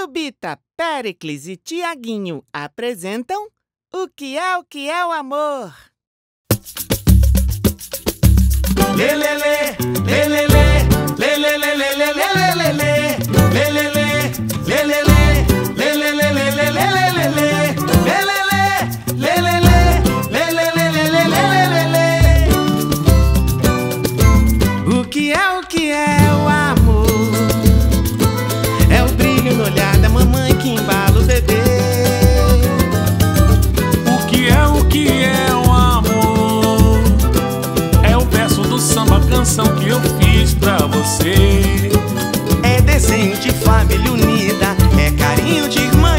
Dudu Bita, Péricles e Tiaguinho apresentam O que é o que é o amor? Lê, lê, lê, lê, de família unida, é carinho de irmã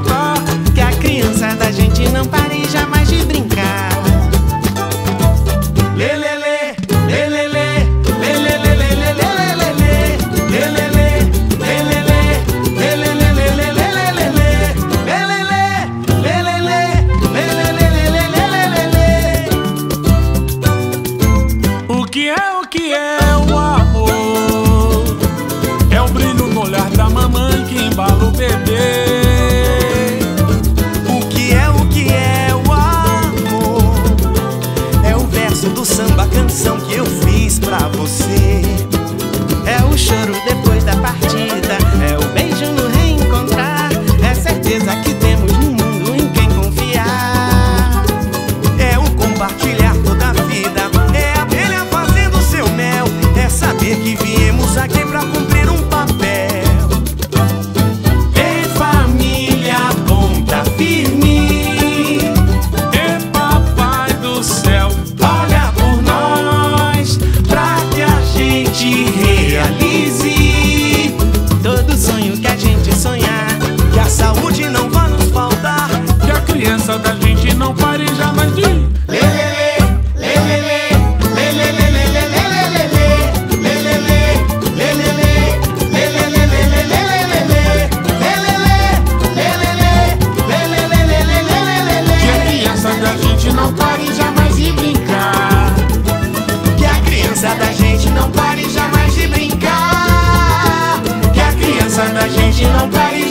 voltar. samba, canção que eu fiz pra você. É o choro depois da partida, é o beijo no reencontrar, é certeza que temos no mundo em quem confiar. É o compartilhar toda a vida, é a abelha fazendo seu mel, é saber que viemos aqui pra cumprir. and i'm Paris.